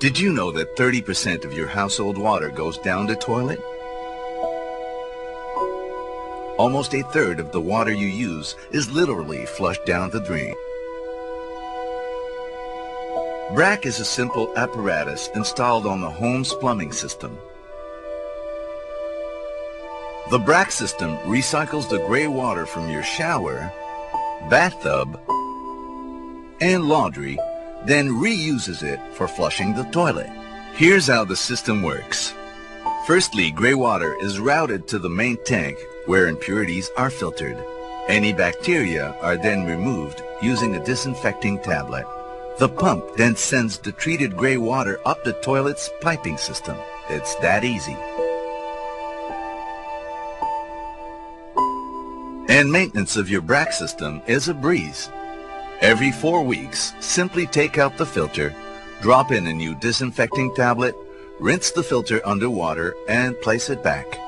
Did you know that 30% of your household water goes down the toilet? Almost a third of the water you use is literally flushed down the drain. BRAC is a simple apparatus installed on the home's plumbing system. The BRAC system recycles the gray water from your shower, bathtub, and laundry, then reuses it for flushing the toilet. Here's how the system works. Firstly, gray water is routed to the main tank where impurities are filtered. Any bacteria are then removed using a disinfecting tablet. The pump then sends the treated gray water up the toilet's piping system. It's that easy. And maintenance of your BRAC system is a breeze. Every four weeks, simply take out the filter, drop in a new disinfecting tablet, rinse the filter under water, and place it back.